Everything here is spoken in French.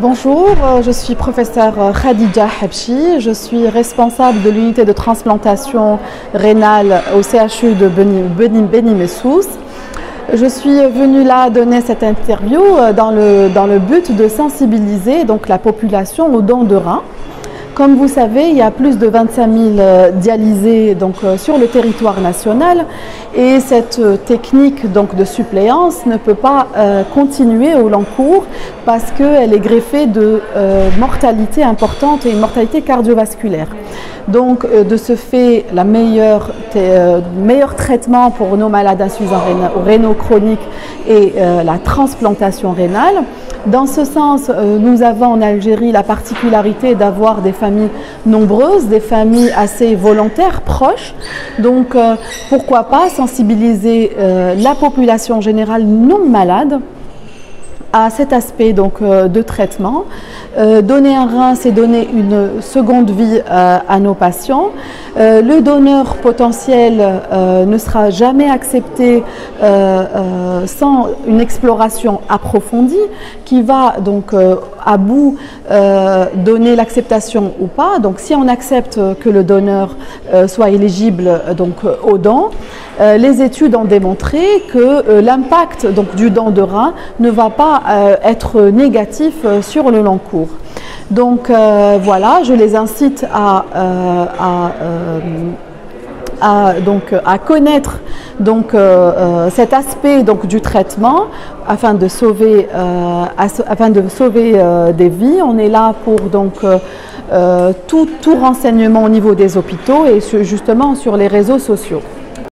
Bonjour, euh, je suis professeur Khadija Habchi, je suis responsable de l'unité de transplantation rénale au CHU de Benim-Messous. Je suis venue là donner cette interview euh, dans le, but de sensibiliser la population aux dons de reins. Comme vous savez, il y a plus de 25 000 euh, dialysés donc, euh, sur le territoire national et cette euh, technique donc, de suppléance ne peut pas continuer au long cours parce qu'elle est greffée de mortalité importante et une mortalité cardiovasculaire. Donc, de ce fait, le meilleur, traitement pour nos malades insuffisants rénaux chroniques est la transplantation rénale. Dans ce sens, euh, nous avons en Algérie la particularité d'avoir des familles nombreuses, des familles assez volontaires, proches. Donc, euh, pourquoi pas sensibiliser euh, la population générale non malade à cet aspect donc, de traitement. donner un rein, c'est donner une seconde vie à nos patients. le donneur potentiel ne sera jamais accepté sans une exploration approfondie qui va donc euh, à bout euh, donner l'acceptation ou pas. Donc si on accepte que le donneur euh, soit éligible donc au don, les études ont démontré que l'impact donc du don de rein ne va pas être négatif sur le long cours. Donc voilà, je les incite à, connaître euh, euh, cet aspect du traitement afin de sauver, euh, des vies. On est là pour donc, tout, tout renseignement au niveau des hôpitaux et justement sur les réseaux sociaux.